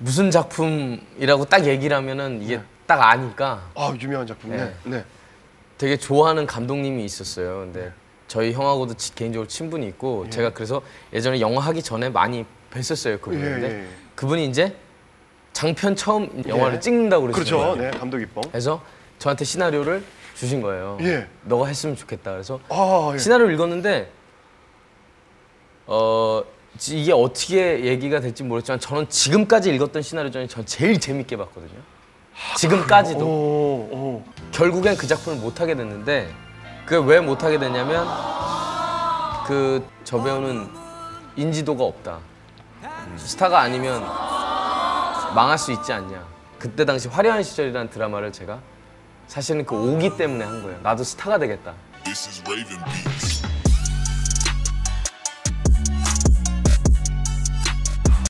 무슨 작품이라고 딱 얘기를 하면은 이게 딱 아니까 아 유명한 작품. 네. 네. 네. 되게 좋아하는 감독님이 있었어요. 근데 저희 형하고도 치- 개인적으로 친분이 있고 제가 그래서 예전에 영화 하기 전에 많이 뵀었어요 그분을. 예, 예, 예. 그분이 이제 장편 처음 영화를 예. 찍는다고 그렇죠. 그러시거든요. 네. 감독 입봉. 그래서 저한테 시나리오를 주신 거예요. 예. 너가 했으면 좋겠다. 그래서 아 예. 시나리오를 읽었는데 어 지- 이게 어떻게 얘기가 될지 모르겠지만 저는 지금까지 읽었던 시나리오 중에 전 제일 재밌게 봤거든요. 지금까지도 오, 오. 결국엔 그 작품을 못 하게 됐는데 그게 왜 못 하게 됐냐면 그 저 배우는 인지도가 없다. 스타가 아니면 망할 수 있지 않냐. 그때 당시 화려한 시절이라는 드라마를 제가 사실은 그 오기 때문에 한 거예요. 나도 스타가 되겠다.